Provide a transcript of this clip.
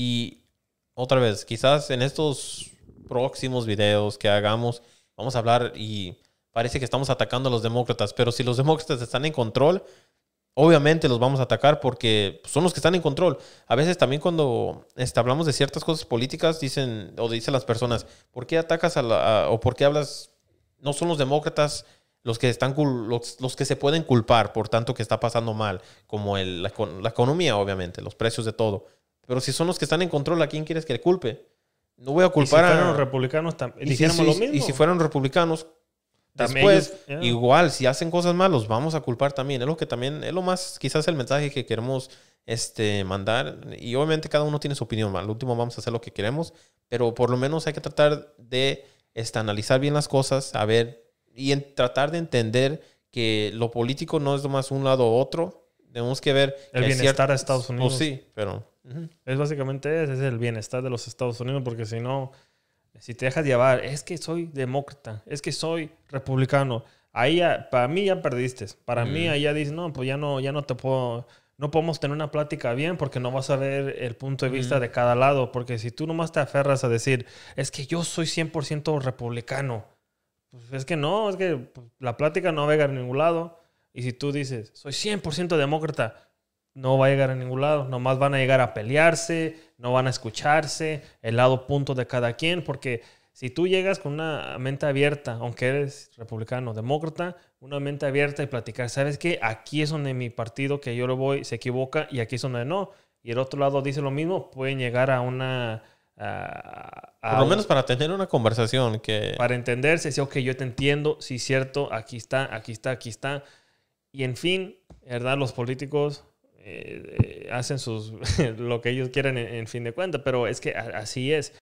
Y otra vez, quizás en estos próximos videos que hagamos, vamos a hablar y parece que estamos atacando a los demócratas, pero si los demócratas están en control, obviamente los vamos a atacar porque son los que están en control. A veces también cuando hablamos de ciertas cosas políticas, dicen, o dicen las personas, ¿por qué atacas a la, o por qué hablas? No son los demócratas los que están los, los, que se pueden culpar por tanto que está pasando mal, como el, la, economía, obviamente, los precios de todo. Pero si son los que están en control, ¿a quién quieres que le culpe? No voy a culpar ¿Y si fueran a los republicanos también. Y, si, lo mismo. y si fueran republicanos, después, igual, si hacen cosas malas, vamos a culpar también. Es lo que también, es lo más, quizás el mensaje que queremos este, mandar. Y obviamente cada uno tiene su opinión. Al último vamos a hacer lo que queremos, pero por lo menos hay que tratar de este, analizar bien las cosas, a ver y en tratar de entender que lo político no es más un lado u otro. Tenemos que ver el bienestar de Estados Unidos. Pues sí, pero es básicamente ese, es el bienestar de los Estados Unidos, porque si no, si te dejas llevar, es que soy demócrata, es que soy republicano, ahí para mí ya perdiste. Para mí ahí ya dices, no, pues ya no, ya no te puedo, no podemos tener una plática bien porque no vas a ver el punto de vista de cada lado, porque si tú nomás te aferras a decir, es que yo soy 100% republicano, pues es que no, es que pues, la plática no va a llegar a ningún lado. Y si tú dices, soy 100% demócrata, no va a llegar a ningún lado. Nomás van a llegar a pelearse, no van a escucharse, el lado punto de cada quien, porque si tú llegas con una mente abierta, aunque eres republicano, demócrata, una mente abierta y platicar, ¿sabes qué? Aquí es donde mi partido que yo lo voy se equivoca y aquí es donde no. Y el otro lado dice lo mismo, pueden llegar a una por lo menos para tener una conversación que... Para entenderse, si, ok, yo te entiendo, sí, cierto, aquí está, aquí está, aquí está. Y en fin, ¿verdad? Los políticos eh, eh, hacen sus, lo que ellos quieren en, fin de cuentas, pero es que así es.